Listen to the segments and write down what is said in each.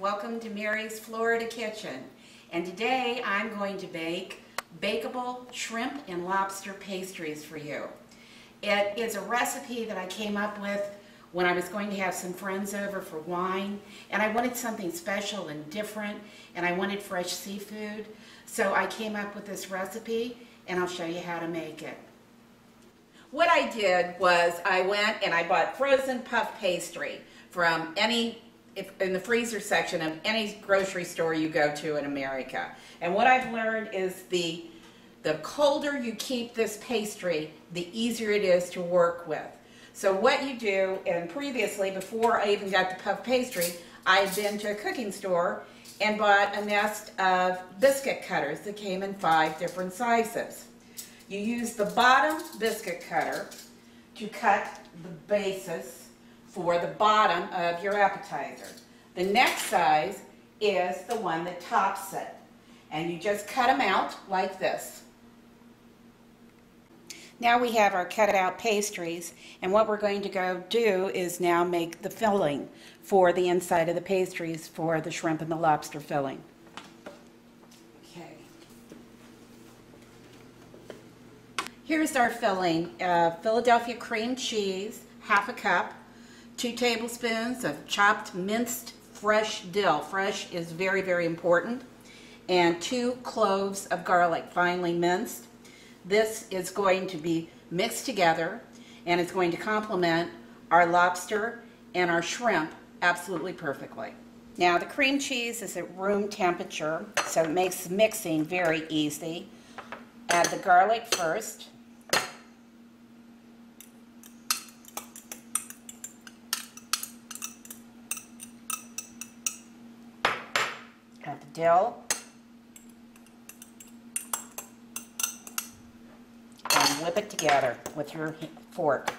Welcome to Mary's Florida Kitchen. And today I'm going to bake bakeable shrimp and lobster pastries for you. It is a recipe that I came up with when I was going to have some friends over for wine and I wanted something special and different and I wanted fresh seafood. So I came up with this recipe and I'll show you how to make it. What I did was I went and I bought frozen puff pastry from any if, in the freezer section of any grocery store you go to in America. And what I've learned is the the colder you keep this pastry, the easier it is to work with. So what you do, and previously, before I even got the puff pastry, I had been to a cooking store and bought a nest of biscuit cutters that came in five different sizes. You use the bottom biscuit cutter to cut the bases for the bottom of your appetizer. The next size is the one that tops it. And you just cut them out like this. Now we have our cut out pastries and what we're going to go do is now make the filling for the inside of the pastries for the shrimp and the lobster filling. Okay. Here's our filling. Uh, Philadelphia cream cheese, half a cup, two tablespoons of chopped minced fresh dill. Fresh is very, very important. And two cloves of garlic, finely minced. This is going to be mixed together and it's going to complement our lobster and our shrimp absolutely perfectly. Now the cream cheese is at room temperature, so it makes mixing very easy. Add the garlic first. Add the dill. And whip it together with your fork.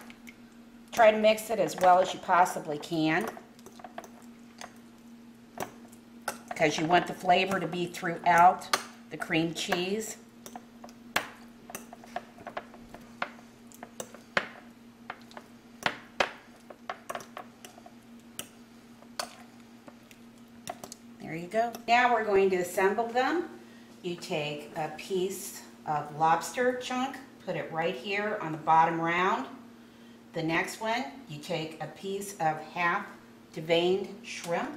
Try to mix it as well as you possibly can because you want the flavor to be throughout the cream cheese. There you go. Now we're going to assemble them. You take a piece of lobster chunk, put it right here on the bottom round. The next one, you take a piece of half deveined shrimp,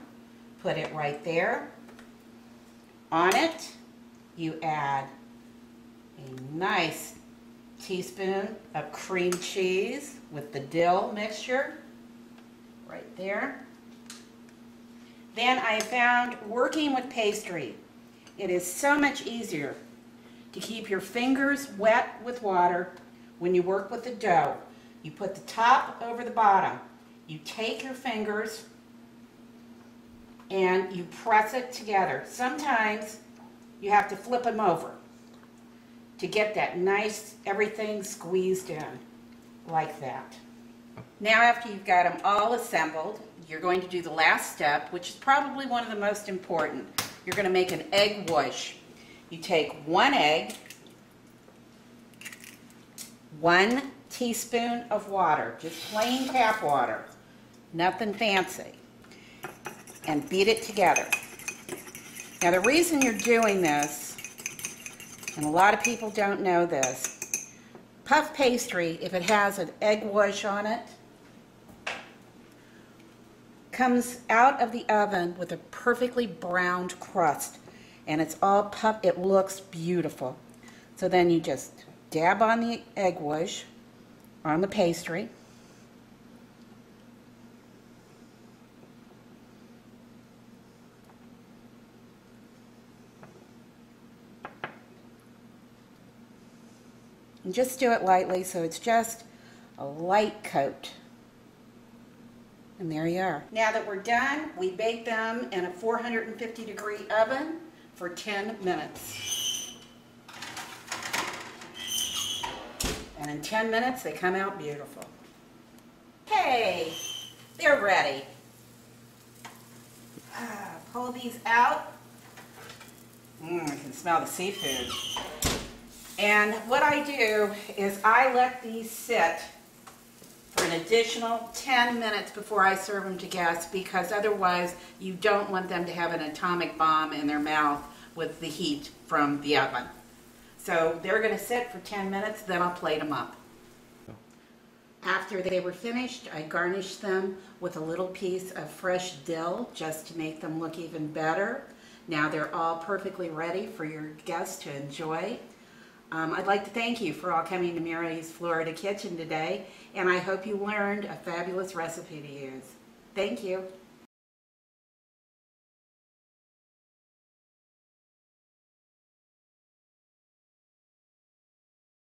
put it right there. On it, you add a nice teaspoon of cream cheese with the dill mixture right there. Then I found working with pastry, it is so much easier to keep your fingers wet with water when you work with the dough. You put the top over the bottom. You take your fingers and you press it together. Sometimes you have to flip them over to get that nice everything squeezed in like that. Now after you've got them all assembled, you're going to do the last step, which is probably one of the most important. You're going to make an egg wash. You take one egg, one teaspoon of water, just plain tap water, nothing fancy, and beat it together. Now the reason you're doing this, and a lot of people don't know this, puff pastry, if it has an egg wash on it, comes out of the oven with a perfectly browned crust and it's all puff it looks beautiful. So then you just dab on the egg wash on the pastry and just do it lightly so it's just a light coat and there you are. Now that we're done, we bake them in a 450 degree oven for 10 minutes. And in 10 minutes, they come out beautiful. Hey, they're ready. Ah, pull these out. Mmm, I can smell the seafood. And what I do is I let these sit for an additional 10 minutes before I serve them to guests because otherwise you don't want them to have an atomic bomb in their mouth with the heat from the oven. So they're going to sit for 10 minutes, then I'll plate them up. After they were finished, I garnished them with a little piece of fresh dill just to make them look even better. Now they're all perfectly ready for your guests to enjoy. Um, I'd like to thank you for all coming to Mary's Florida Kitchen today, and I hope you learned a fabulous recipe to use. Thank you.